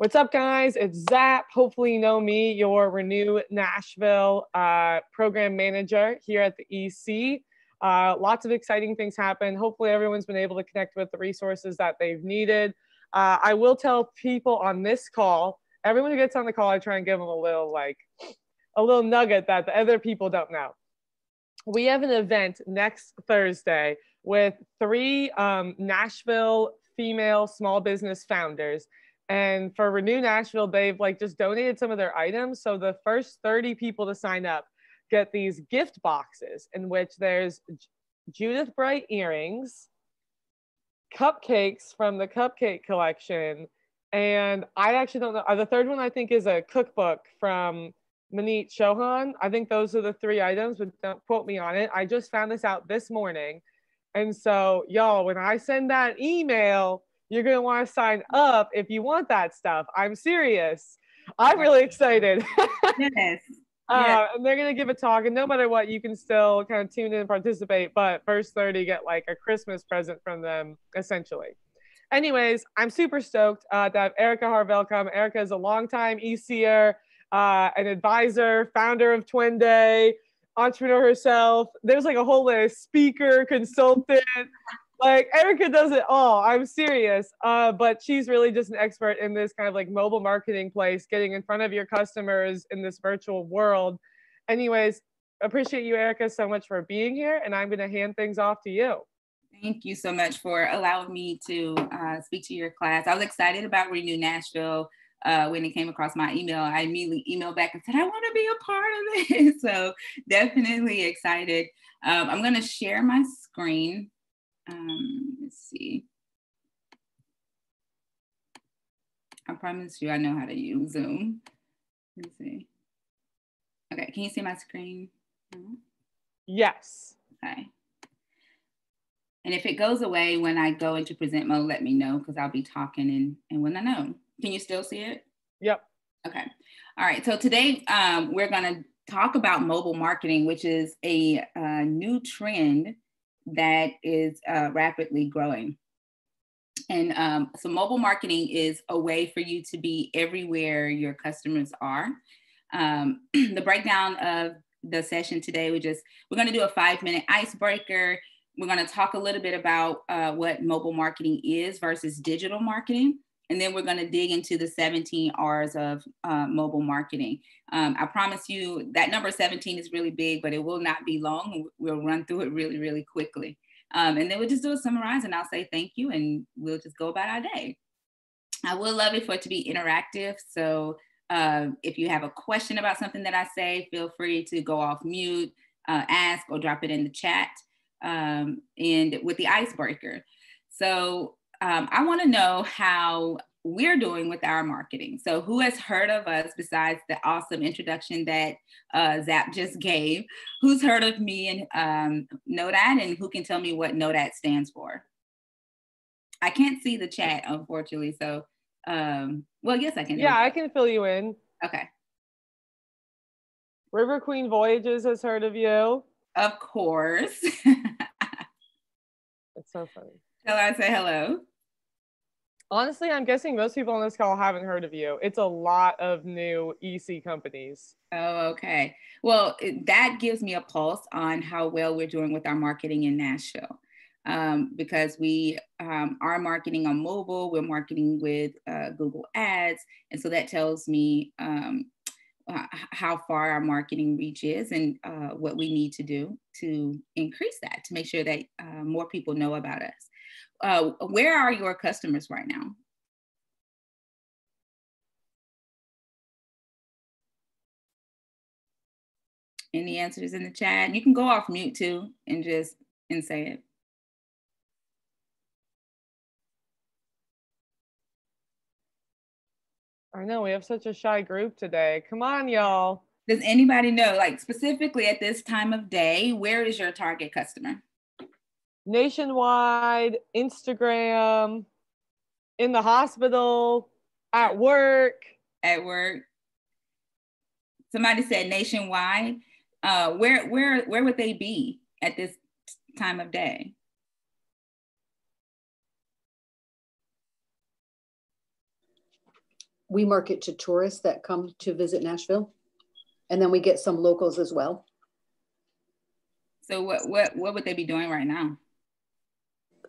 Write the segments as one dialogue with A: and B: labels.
A: What's up, guys? It's Zap. Hopefully, you know me, your Renew Nashville uh, program manager here at the EC. Uh, lots of exciting things happen. Hopefully, everyone's been able to connect with the resources that they've needed. Uh, I will tell people on this call, everyone who gets on the call, I try and give them a little like a little nugget that the other people don't know. We have an event next Thursday with three um, Nashville female small business founders and for Renew Nashville, they've like just donated some of their items. So the first 30 people to sign up get these gift boxes in which there's Judith Bright earrings, cupcakes from the cupcake collection, and I actually don't know. Uh, the third one I think is a cookbook from Maneet Chauhan. I think those are the three items, but don't quote me on it. I just found this out this morning. And so, y'all, when I send that email, you're going to want to sign up if you want that stuff. I'm serious. I'm really excited. yes. Uh, and they're going to give a talk, and no matter what, you can still kind of tune in and participate. But first 30 get like a Christmas present from them, essentially. Anyways, I'm super stoked uh, to have Aireka Harvell come. Aireka is a longtime ECer, uh, an advisor, founder of Twin Day, entrepreneur herself. There's like a whole list speaker, consultant, like Aireka does it all. I'm serious. Uh, but she's really just an expert in this kind of like mobile marketing place, getting in front of your customers in this virtual world. Anyways, appreciate you, Aireka, so much for being here. And I'm going to hand things off to you.
B: Thank you so much for allowing me to uh, speak to your class. I was excited about Renew Nashville. Uh, when it came across my email, I immediately emailed back and said, I want to be a part of it. so definitely excited. Um, I'm going to share my screen um, let's see. I promise you I know how to use Zoom. Let's see. Okay, can you see my screen?
A: Yes.
B: Okay. And if it goes away when I go into present mode, let me know because I'll be talking and, and when I know. Can you still see it?
A: Yep.
B: Okay. All right. So today um, we're going to talk about mobile marketing, which is a, a new trend that is uh, rapidly growing. And um, so mobile marketing is a way for you to be everywhere your customers are. Um, the breakdown of the session today, we just, we're gonna do a five minute icebreaker. We're gonna talk a little bit about uh, what mobile marketing is versus digital marketing. And then we're going to dig into the 17 R's of uh, mobile marketing. Um, I promise you that number 17 is really big, but it will not be long. We'll run through it really, really quickly. Um, and then we'll just do a summarize and I'll say thank you and we'll just go about our day. I would love it for it to be interactive. So uh, if you have a question about something that I say, feel free to go off mute, uh, ask, or drop it in the chat um, and with the icebreaker. So um, I want to know how we're doing with our marketing. So, who has heard of us besides the awesome introduction that uh, Zap just gave? Who's heard of me and um, NODAT, and who can tell me what NODAT stands for? I can't see the chat, unfortunately. So, um, well, yes, I can.
A: Yeah, I can fill you in.
B: Okay.
A: River Queen Voyages has heard of you.
B: Of course. it's
A: so funny.
B: Tell her I say hello.
A: Honestly, I'm guessing most people on this call haven't heard of you. It's a lot of new EC companies.
B: Oh, okay. Well, that gives me a pulse on how well we're doing with our marketing in Nashville. Um, because we um, are marketing on mobile, we're marketing with uh, Google Ads. And so that tells me um, uh, how far our marketing reach is and uh, what we need to do to increase that, to make sure that uh, more people know about us uh, where are your customers right now? Any answers in the chat? You can go off mute too and just and say it.
A: I know we have such a shy group today. Come on, y'all.
B: Does anybody know, like specifically at this time of day, where is your target customer?
A: Nationwide, Instagram, in the hospital, at work.
B: At work. Somebody said nationwide. Uh, where where where would they be at this time of day?
C: we market to tourists that come to visit Nashville. And then we get some locals as well.
B: So what what what would they be doing right now?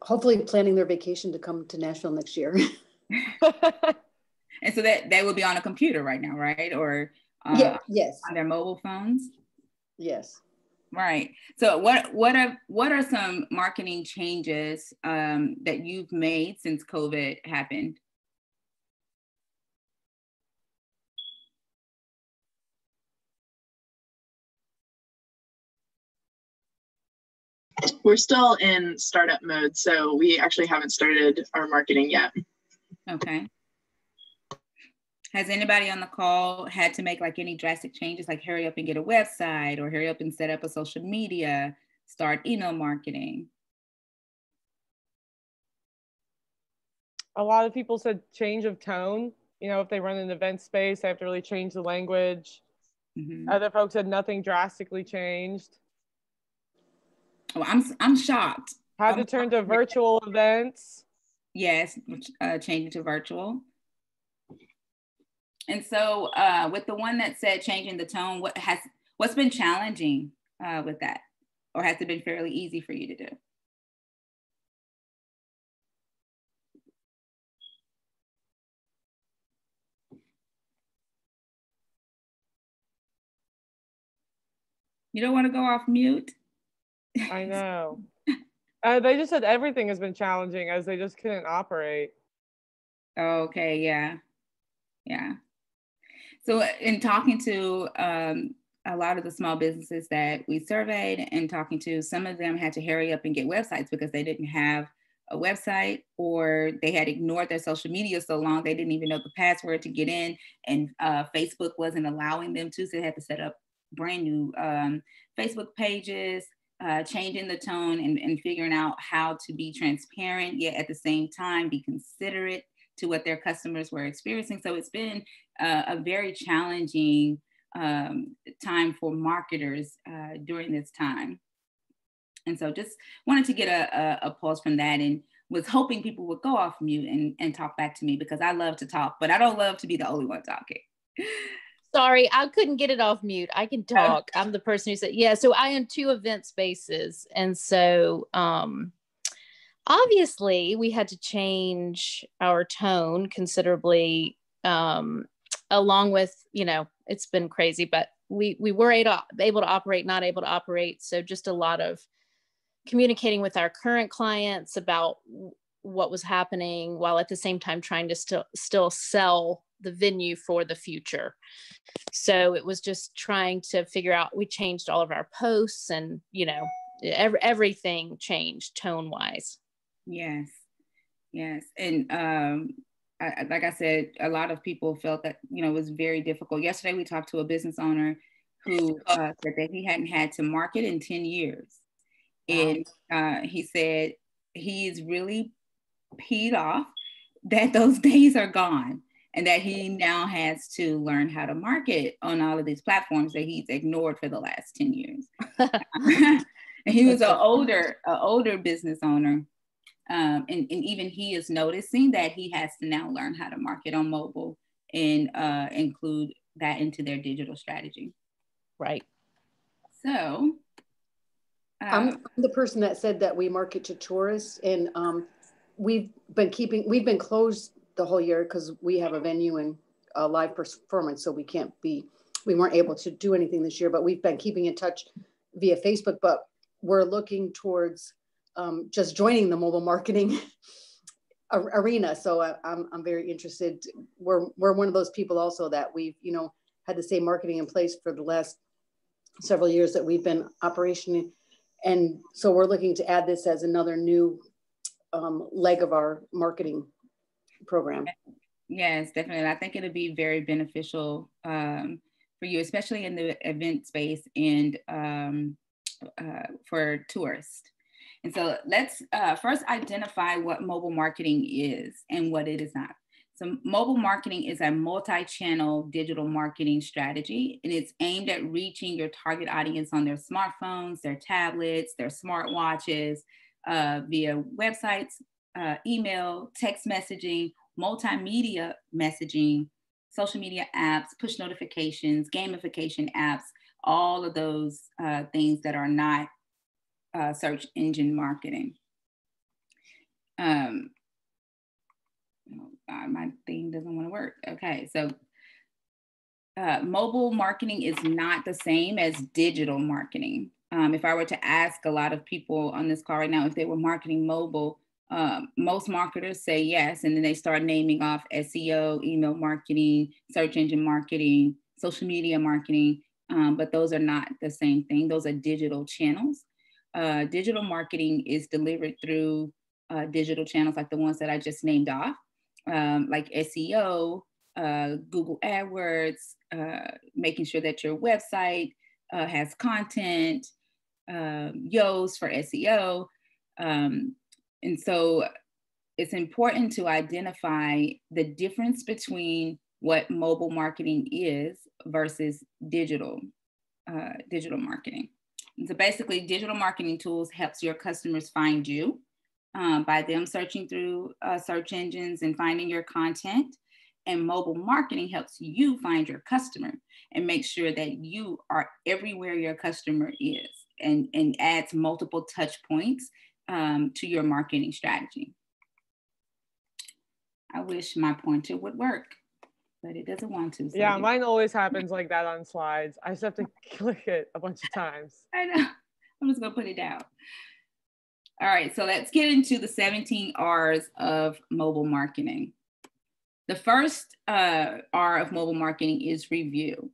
C: Hopefully planning their vacation to come to Nashville next year.
B: and so that they would be on a computer right now, right? Or
C: uh, yeah, yes,
B: on their mobile phones.
C: Yes.
B: Right. So what what are what are some marketing changes um, that you've made since COVID happened?
D: We're still in startup mode, so we actually haven't started our marketing yet.
B: Okay. Has anybody on the call had to make like any drastic changes, like hurry up and get a website or hurry up and set up a social media, start email marketing?
A: A lot of people said change of tone. You know, if they run an event space, they have to really change the language. Mm-hmm. Other folks said nothing drastically changed.
B: Oh, I'm I'm shocked.
A: Had to turn to virtual events.
B: Yes, uh, changing to virtual. And so, uh, with the one that said changing the tone, what has what's been challenging uh, with that, or has it been fairly easy for you to do? You don't want to go off mute?
A: I know. uh, they just said everything has been challenging as they just couldn't operate.
B: Okay, yeah. Yeah. So, in talking to um, a lot of the small businesses that we surveyed and talking to, some of them had to hurry up and get websites because they didn't have a website or they had ignored their social media so long they didn't even know the password to get in and uh, facebook wasn't allowing them to so they had to set up brand new um, facebook pages uh, changing the tone and, and figuring out how to be transparent, yet at the same time be considerate to what their customers were experiencing. So it's been uh, a very challenging um, time for marketers uh, during this time. And so just wanted to get a, a, a, pause from that and was hoping people would go off mute and, and talk back to me because I love to talk, but I don't love to be the only one talking.
E: Sorry, I couldn't get it off mute. I can talk. I'm the person who said, yeah. So I own two event spaces. And so um, obviously we had to change our tone considerably um, along with, you know, it's been crazy, but we, we were able, able to operate, not able to operate. So just a lot of communicating with our current clients about what was happening while at the same time trying to still still sell the venue for the future. So it was just trying to figure out, we changed all of our posts and, you know, every, everything changed tone wise.
B: Yes. Yes. And, um, I, like I said, a lot of people felt that, you know, it was very difficult. Yesterday, we talked to a business owner who uh, said that he hadn't had to market in 10 years. And uh, he said he is really peed off that those days are gone and that he now has to learn how to market on all of these platforms that he's ignored for the last 10 years. and he was an older, an older business owner. Um, and, and even he is noticing that he has to now learn how to market on mobile and uh, include that into their digital strategy.
E: Right.
B: So
C: uh, I'm the person that said that we market to tourists and um, we've been keeping, we've been closed the whole year because we have a venue and a live performance, so we can't be, we weren't able to do anything this year, but we've been keeping in touch via Facebook, but we're looking towards um, just joining the mobile marketing arena. So I, I'm, I'm very interested. We're, we're one of those people also that we've, you know, had the same marketing in place for the last several years that we've been operation. And so we're looking to add this as another new um, leg of our marketing program.
B: Yes, definitely. I think it'll be very beneficial um, for you, especially in the event space and um, uh, for tourists. And so let's uh, first identify what mobile marketing is and what it is not. So, mobile marketing is a multi channel digital marketing strategy, and it's aimed at reaching your target audience on their smartphones, their tablets, their smartwatches, uh, via websites, uh, email, text messaging, multimedia messaging, social media apps, push notifications, gamification apps, all of those uh, things that are not uh, search engine marketing. Um, oh my thing doesn't want to work. Okay, so uh, mobile marketing is not the same as digital marketing. Um, if I were to ask a lot of people on this call right now if they were marketing mobile, um, most marketers say yes, and then they start naming off SEO, email marketing, search engine marketing, social media marketing, um, but those are not the same thing. Those are digital channels. Uh, digital marketing is delivered through uh, digital channels like the ones that I just named off, um, like SEO, uh, Google AdWords, uh, making sure that your website uh, has content, um, Yoast for SEO. Um, and so it's important to identify the difference between what mobile marketing is versus digital uh, digital marketing. And so basically, digital marketing tools helps your customers find you um, by them searching through uh, search engines and finding your content. And mobile marketing helps you find your customer and make sure that you are everywhere your customer is and, and adds multiple touch points um, to your marketing strategy. I wish my pointer would work, but it doesn't want to.
A: So yeah, mine always happens like that on slides. I just have to click it a bunch of times.
B: I know. I'm just gonna put it down. All right, so let's get into the 17 R's of mobile marketing. The first uh, R of mobile marketing is review.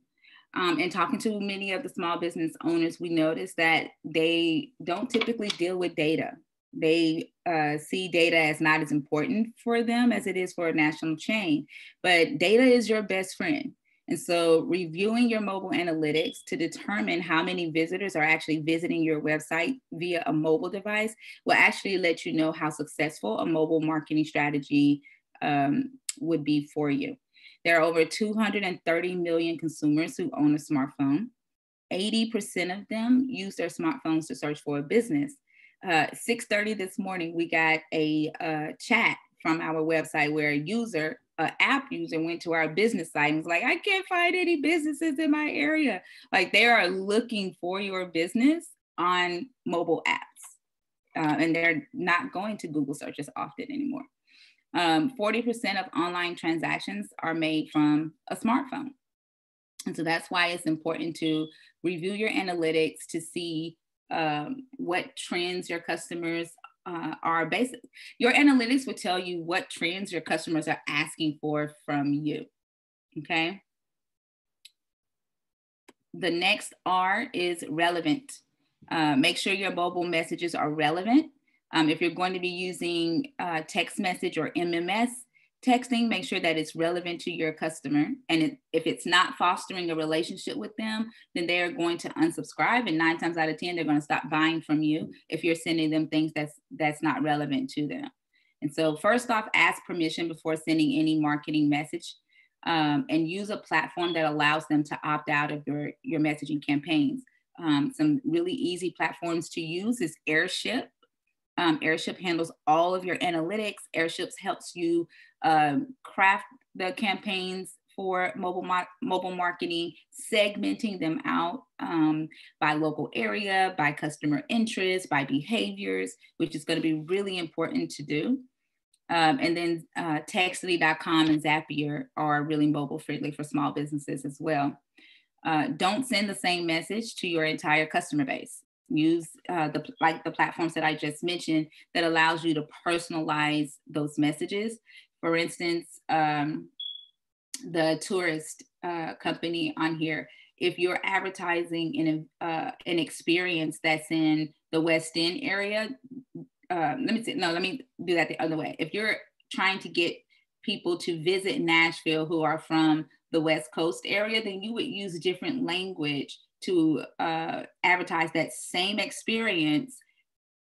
B: Um, and talking to many of the small business owners, we noticed that they don't typically deal with data. They uh, see data as not as important for them as it is for a national chain. But data is your best friend. And so, reviewing your mobile analytics to determine how many visitors are actually visiting your website via a mobile device will actually let you know how successful a mobile marketing strategy um, would be for you. There are over 230 million consumers who own a smartphone. 80% of them use their smartphones to search for a business. Uh, 6.30 this morning, we got a uh, chat from our website where a user, an app user went to our business site and was like, I can't find any businesses in my area. Like they are looking for your business on mobile apps. Uh, and they're not going to Google searches often anymore. Um, 40% of online transactions are made from a smartphone. And so that's why it's important to review your analytics to see um, what trends your customers uh, are basic. Your analytics will tell you what trends your customers are asking for from you. Okay. The next R is relevant. Uh, make sure your mobile messages are relevant um, if you're going to be using uh, text message or MMS texting, make sure that it's relevant to your customer. And it, if it's not fostering a relationship with them, then they are going to unsubscribe. And nine times out of 10, they're going to stop buying from you if you're sending them things that's, that's not relevant to them. And so first off, ask permission before sending any marketing message um, and use a platform that allows them to opt out of your, your messaging campaigns. Um, some really easy platforms to use is Airship. Um, Airship handles all of your analytics. Airships helps you um, craft the campaigns for mobile mobile marketing, segmenting them out um, by local area, by customer interest, by behaviors, which is going to be really important to do. Um, and then uh, Textly.com and Zapier are really mobile friendly for small businesses as well. Uh, don't send the same message to your entire customer base use uh, the like the platforms that I just mentioned that allows you to personalize those messages. For instance, um, the tourist uh, company on here, if you're advertising in a, uh, an experience that's in the West End area, uh, let me say, no, let me do that the other way. If you're trying to get people to visit Nashville who are from the West Coast area, then you would use different language to uh, advertise that same experience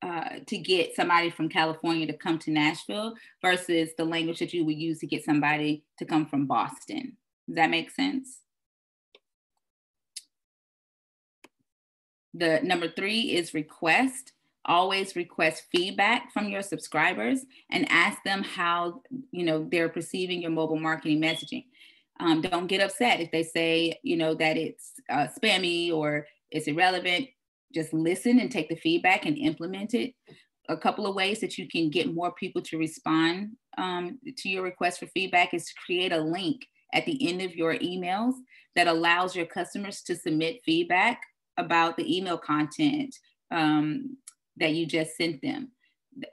B: uh, to get somebody from California to come to Nashville versus the language that you would use to get somebody to come from Boston. Does that make sense? The number three is request. Always request feedback from your subscribers and ask them how you know they're perceiving your mobile marketing messaging. Um, don't get upset if they say, you know, that it's uh, spammy or it's irrelevant. Just listen and take the feedback and implement it. A couple of ways that you can get more people to respond um, to your request for feedback is to create a link at the end of your emails that allows your customers to submit feedback about the email content um, that you just sent them.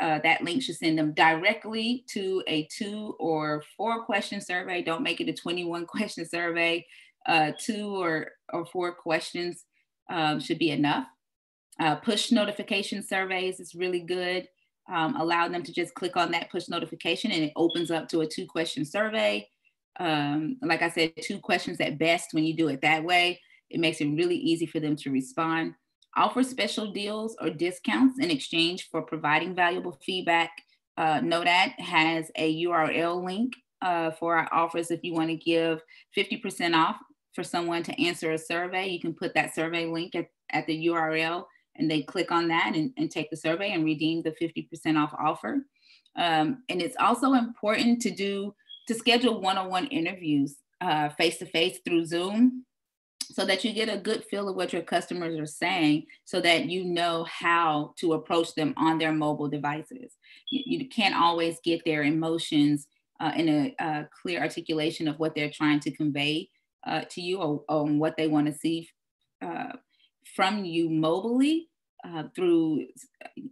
B: Uh, that link should send them directly to a two or four question survey. Don't make it a 21 question survey. Uh, two or, or four questions um, should be enough. Uh, push notification surveys is really good. Um, allow them to just click on that push notification and it opens up to a two question survey. Um, like I said, two questions at best when you do it that way. It makes it really easy for them to respond. Offer special deals or discounts in exchange for providing valuable feedback. Uh, NODAT has a URL link uh, for our offers if you want to give 50% off for someone to answer a survey. You can put that survey link at, at the URL and they click on that and, and take the survey and redeem the 50% off offer. Um, and it's also important to do to schedule one-on-one interviews face to face through Zoom so that you get a good feel of what your customers are saying so that you know how to approach them on their mobile devices. You, you can't always get their emotions uh, in a, a, clear articulation of what they're trying to convey uh, to you or, or, what they want to see uh, from you mobilely uh, through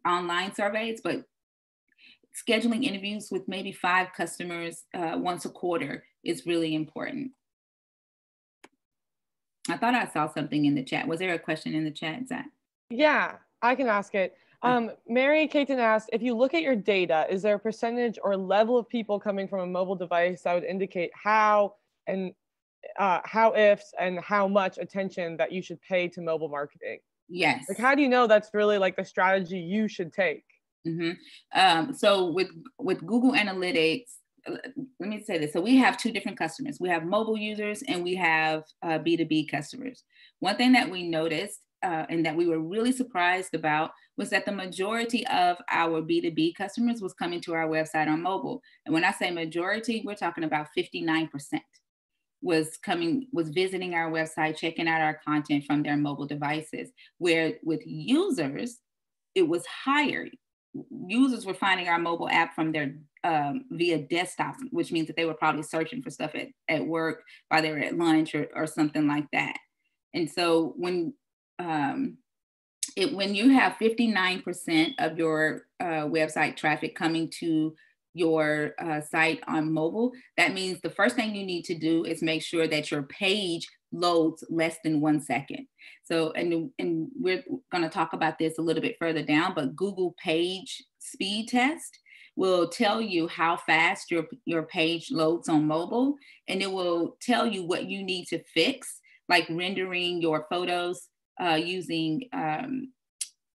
B: online surveys, but scheduling interviews with maybe five customers uh, once a quarter is really important. I thought I saw something in the chat. Was there a question in the chat, Zach?
A: Yeah, I can ask it. Um, Mary Caton asked, if you look at your data, is there a percentage or level of people coming from a mobile device that would indicate how and uh, how ifs and how much attention that you should pay to mobile marketing?
B: Yes.
A: Like, how do you know that's really like the strategy you should take?
B: Mm-hmm. Um, so with with Google Analytics, let me say this. So we have two different customers. We have mobile users and we have uh, B2B customers. One thing that we noticed uh, and that we were really surprised about was that the majority of our B2B customers was coming to our website on mobile. And when I say majority, we're talking about 59% was coming, was visiting our website, checking out our content from their mobile devices, where with users, it was higher users were finding our mobile app from their um, via desktop, which means that they were probably searching for stuff at, at work while they were at lunch or, or something like that. And so when um, it, when you have 59% of your uh, website traffic coming to your uh, site on mobile, that means the first thing you need to do is make sure that your page loads less than one second. So, and, and we're going to talk about this a little bit further down, but Google Page Speed Test will tell you how fast your, your page loads on mobile, and it will tell you what you need to fix, like rendering your photos uh, using, um,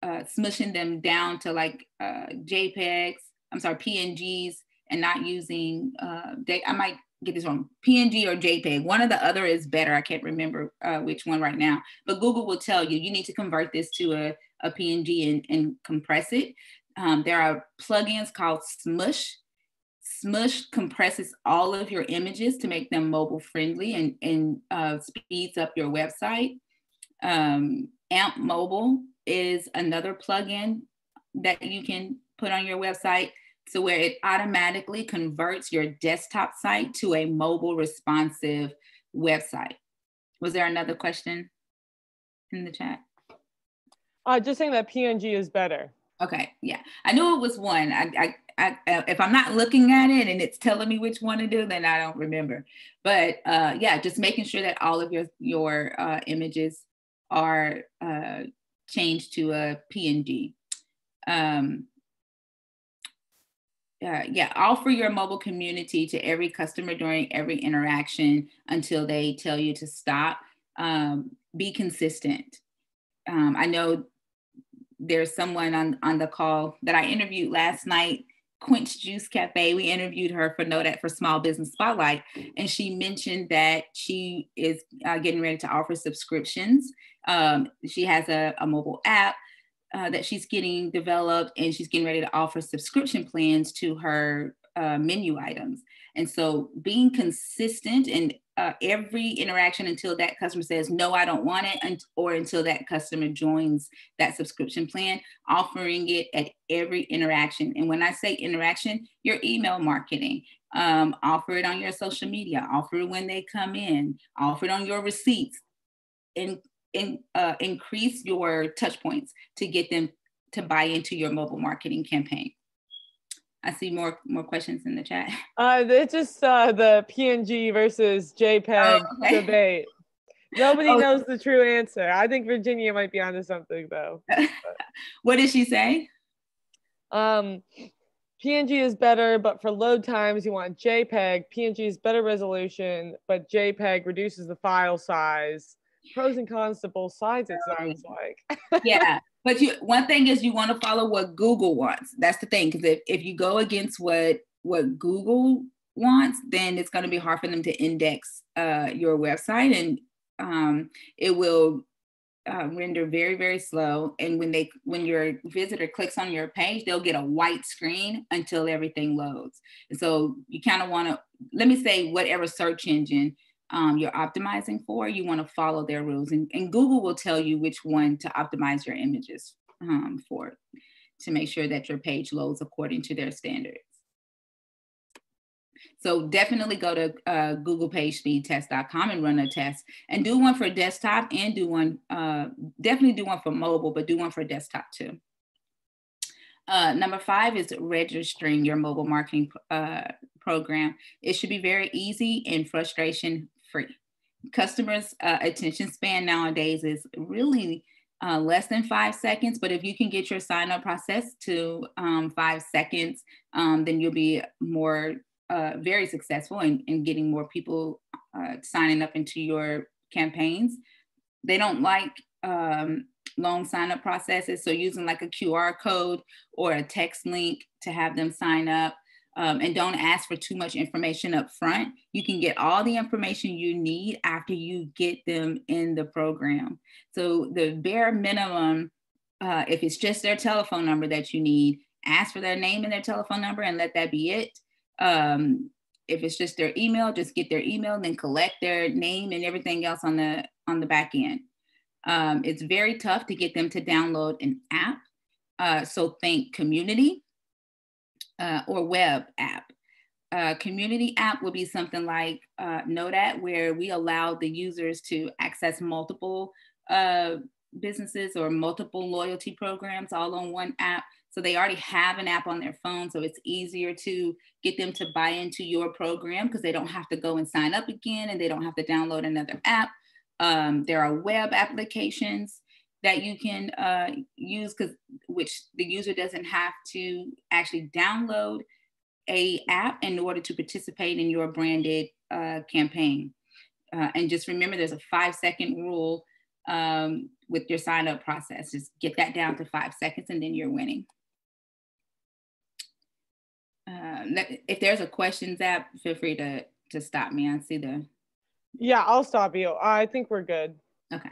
B: uh, smushing them down to like uh, JPEGs, I'm sorry, PNGs, and not using, uh, they, I might get this wrong, PNG or JPEG. One or the other is better. I can't remember uh, which one right now, but Google will tell you, you need to convert this to a, a PNG and, and compress it. Um, there are plugins called Smush. Smush compresses all of your images to make them mobile friendly and, and uh, speeds up your website. Um, AMP Mobile is another plugin that you can put on your website to where it automatically converts your desktop site to a mobile responsive website. Was there another question in the chat?
A: Uh, just saying that PNG is better.
B: Okay, yeah, I knew it was one. I, I, I, if I'm not looking at it and it's telling me which one to do, then I don't remember. But uh, yeah, just making sure that all of your your uh, images are uh, changed to a PNG. Um, uh, yeah, offer your mobile community to every customer during every interaction until they tell you to stop. Um, be consistent. Um, I know there's someone on, on the call that I interviewed last night, Quench Juice Cafe. We interviewed her for NODAT for Small Business Spotlight, and she mentioned that she is uh, getting ready to offer subscriptions. Um, she has a, a mobile app uh, that she's getting developed and she's getting ready to offer subscription plans to her uh, menu items. And so being consistent in uh, every interaction until that customer says, no, I don't want it, and, or until that customer joins that subscription plan, offering it at every interaction. And when I say interaction, your email marketing, um, offer it on your social media, offer it when they come in, offer it on your receipts, and, and uh, increase your touch points to get them to buy into your mobile marketing campaign. I see more more questions in the chat.
A: Uh, it's just uh, the PNG versus JPEG oh, okay. debate. Nobody oh. knows the true answer. I think Virginia might be onto something though.
B: what did she say?
A: Um, PNG is better, but for load times, you want JPEG. PNG is better resolution, but JPEG reduces the file size. Pros and cons to both sides, it sounds like.
B: yeah. But you, one thing is you want to follow what Google wants. That's the thing, because if, if you go against what what Google wants, then it's going to be hard for them to index uh, your website, and um, it will uh, render very very slow. And when they when your visitor clicks on your page, they'll get a white screen until everything loads. And so you kind of want to let me say whatever search engine um, you're optimizing for, you want to follow their rules. And, and, Google will tell you which one to optimize your images um, for to make sure that your page loads according to their standards. So definitely go to uh, Google PageSpeedTest.com and run a test and do one for desktop and do one, uh, definitely do one for mobile, but do one for desktop too. Uh, number five is registering your mobile marketing uh, program. It should be very easy and frustration free. Customers' uh, attention span nowadays is really uh, less than five seconds, but if you can get your sign up process to um, five seconds, um, then you'll be more uh, very successful in, in getting more people uh, signing up into your campaigns. They don't like um, long sign up processes, so using like a QR code or a text link to have them sign up um, and don't ask for too much information up front. You can get all the information you need after you get them in the program. So the bare minimum, uh, if it's just their telephone number that you need, ask for their name and their telephone number and let that be it. Um, if it's just their email, just get their email, then collect their name and everything else on the on the back end. Um, it's very tough to get them to download an app. Uh, so think community uh, or web app. Uh, community app will be something like uh, Nodat, where we allow the users to access multiple uh, businesses or multiple loyalty programs all on one app. So they already have an app on their phone, so it's easier to get them to buy into your program because they don't have to go and sign up again and they don't have to download another app. Um, there are web applications that you can uh, use because which the user doesn't have to actually download a app in order to participate in your branded uh, campaign. Uh, and just remember, there's a five second rule um, with your sign up process. Just get that down to five seconds, and then you're winning. Uh, if there's a questions app, feel free to to stop me. I see the.
A: Yeah, I'll stop you. I think we're good.
B: Okay.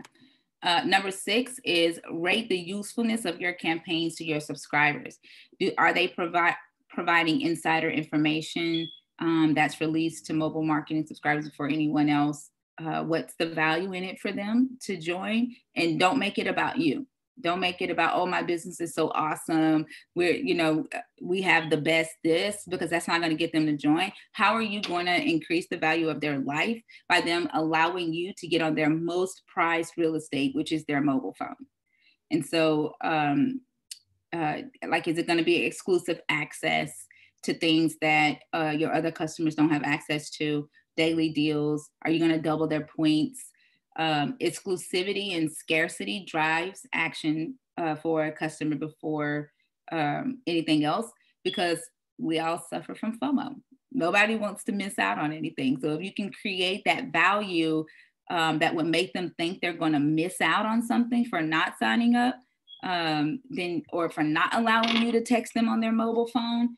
B: Uh, number six is rate the usefulness of your campaigns to your subscribers. Do, are they provide, providing insider information um, that's released to mobile marketing subscribers before anyone else? Uh, what's the value in it for them to join? And don't make it about you don't make it about oh my business is so awesome. We're you know we have the best this because that's not going to get them to join. How are you going to increase the value of their life by them allowing you to get on their most prized real estate which is their mobile phone? And so um uh, like is it going to be exclusive access to things that uh, your other customers don't have access to? Daily deals are you going to double their points um, exclusivity and scarcity drives action uh, for a customer before um, anything else because we all suffer from FOMO. Nobody wants to miss out on anything. So if you can create that value um, that would make them think they're going to miss out on something for not signing up, um, then or for not allowing you to text them on their mobile phone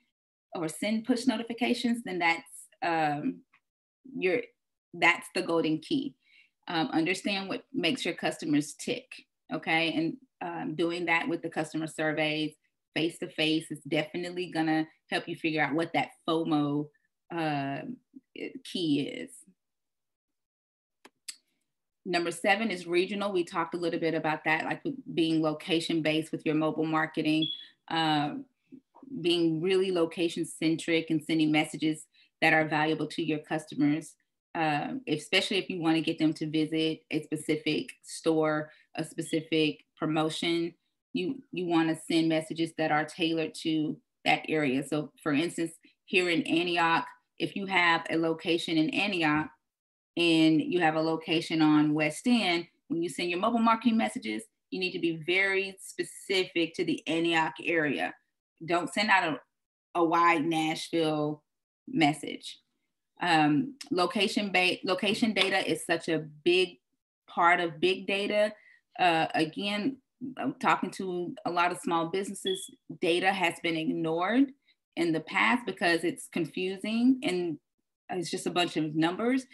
B: or send push notifications, then that's um, your that's the golden key um, understand what makes your customers tick okay and um, doing that with the customer surveys face to face is definitely gonna help you figure out what that FOMO uh, key is. Number seven is regional. We talked a little bit about that, like being location based with your mobile marketing, uh, being really location centric and sending messages that are valuable to your customers, uh, especially if you want to get them to visit a specific store, a specific promotion. You, you want to send messages that are tailored to that area. So, for instance, here in Antioch, if you have a location in Antioch, and you have a location on West End, when you send your mobile marketing messages, you need to be very specific to the Antioch area. Don't send out a, a wide Nashville message. Um, location ba- location data is such a big part of big data. Uh, again, I'm talking to a lot of small businesses, data has been ignored in the past because it's confusing and it's just a bunch of numbers.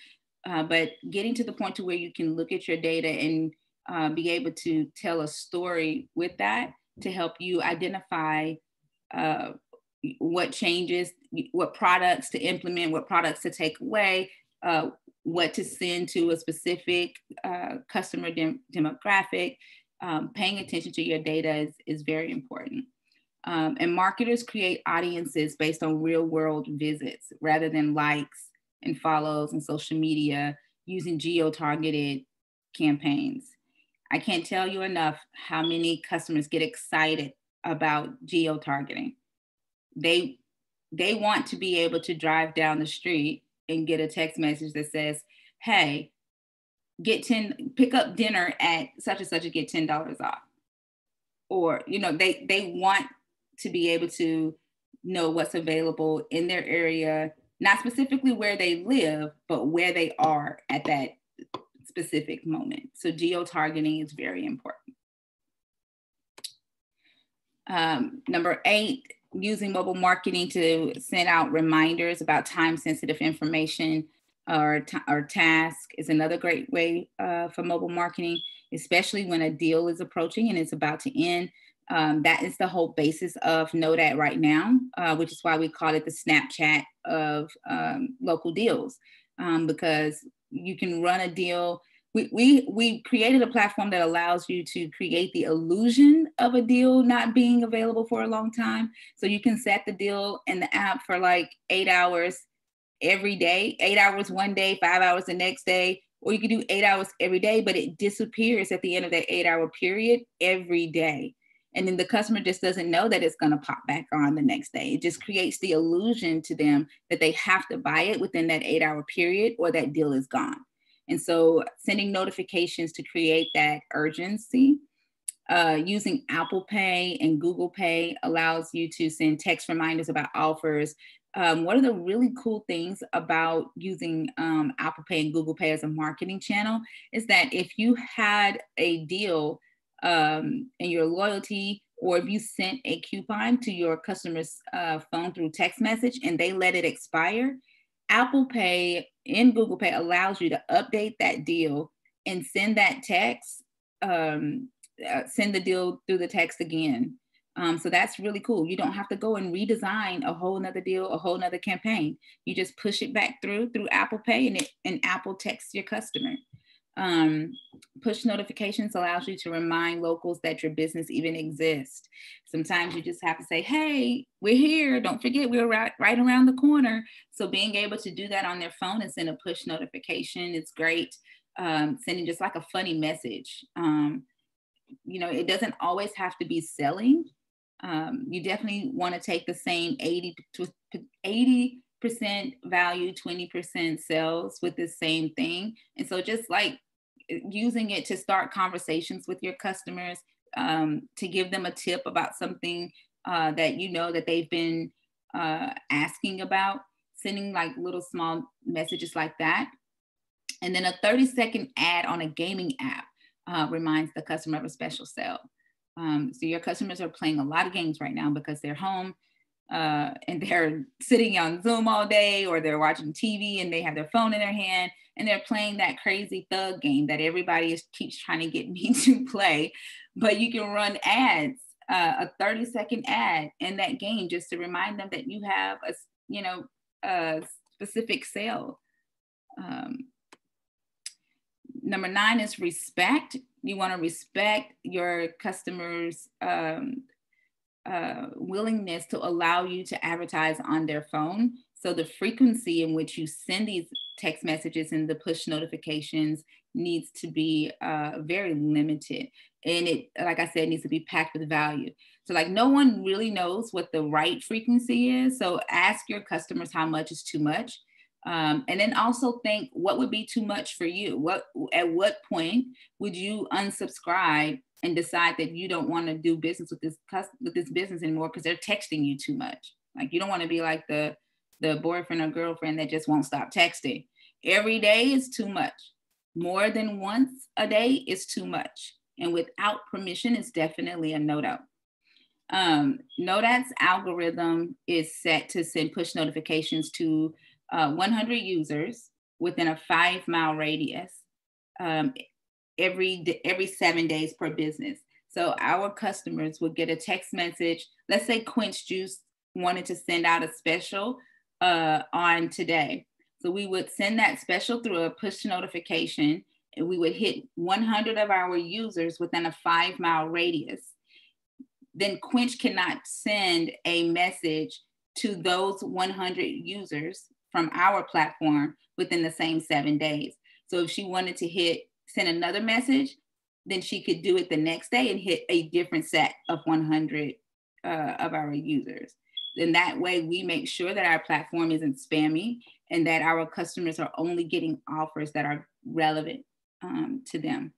B: Uh, but getting to the point to where you can look at your data and uh, be able to tell a story with that to help you identify uh, what changes, what products to implement, what products to take away, uh, what to send to a specific uh, customer dem- demographic. Um, paying attention to your data is, is very important. Um, and marketers create audiences based on real world visits rather than likes and follows and social media using geo-targeted campaigns. I can't tell you enough how many customers get excited about geo-targeting. They they want to be able to drive down the street and get a text message that says, "Hey, get 10 pick up dinner at such and such and get $10 off." Or, you know, they they want to be able to know what's available in their area not specifically where they live, but where they are at that specific moment. So geo-targeting is very important. Um, number eight, using mobile marketing to send out reminders about time-sensitive information or, or task is another great way uh, for mobile marketing, especially when a deal is approaching and it's about to end. Um, that is the whole basis of Know That right now, uh, which is why we call it the Snapchat of um, local deals, um, because you can run a deal. We, we, we created a platform that allows you to create the illusion of a deal not being available for a long time. So you can set the deal in the app for like eight hours every day, eight hours one day, five hours the next day, or you can do eight hours every day, but it disappears at the end of that eight hour period every day. And then the customer just doesn't know that it's going to pop back on the next day. It just creates the illusion to them that they have to buy it within that eight hour period or that deal is gone. And so sending notifications to create that urgency. Uh, using Apple Pay and Google Pay allows you to send text reminders about offers. Um, one of the really cool things about using um, Apple Pay and Google Pay as a marketing channel is that if you had a deal um, your loyalty, or if you sent a coupon to your customer's uh, phone through text message and they let it expire, Apple Pay and Google Pay allows you to update that deal and send that text, um, uh, send the deal through the text again. Um, so that's really cool. You don't have to go and redesign a whole nother deal, a whole nother campaign. You just push it back through through Apple Pay and it and Apple texts your customer. Um, push notifications allows you to remind locals that your business even exists. Sometimes you just have to say, hey, we're here. Don't forget, we're right, right around the corner. So being able to do that on their phone and send a push notification, it's great. Um, sending just like a funny message. Um, you know, it doesn't always have to be selling. Um, you definitely want to take the same 80 to 80 percent value, 20% sales with the same thing. And so just like using it to start conversations with your customers, um, to give them a tip about something uh, that you know that they've been uh, asking about, sending like little small messages like that. And then a 30 second ad on a gaming app uh, reminds the customer of a special sale. Um, so your customers are playing a lot of games right now because they're home uh, and they're sitting on Zoom all day or they're watching TV and they have their phone in their hand and they're playing that crazy thug game that everybody is keeps trying to get me to play. But you can run ads uh, a 30 second ad in that game just to remind them that you have a, you know, a specific sale. Um, number nine is respect. You want to respect your customers' um, uh, willingness to allow you to advertise on their phone. So the frequency in which you send these text messages and the push notifications needs to be uh, very limited. And it, like I said, needs to be packed with value. So like no one really knows what the right frequency is. So ask your customers how much is too much. Um, and then also think what would be too much for you? What at what point would you unsubscribe and decide that you don't want to do business with this with this business anymore because they're texting you too much? Like you don't want to be like the the boyfriend or girlfriend that just won't stop texting. Every day is too much. More than once a day is too much. And without permission, it's definitely a no-no. Um, Nodat's algorithm is set to send push notifications to uh, 100 users within a five mile radius um, every, every seven days per business. So our customers would get a text message. Let's say Quench Juice wanted to send out a special uh, on today. So we would send that special through a push notification and we would hit 100 of our users within a five mile radius. Then Quench cannot send a message to those 100 users from our platform within the same seven days. So if she wanted to hit send another message, then she could do it the next day and hit a different set of 100 uh, of our users. And that way we make sure that our platform isn't spammy and that our customers are only getting offers that are relevant um, to them.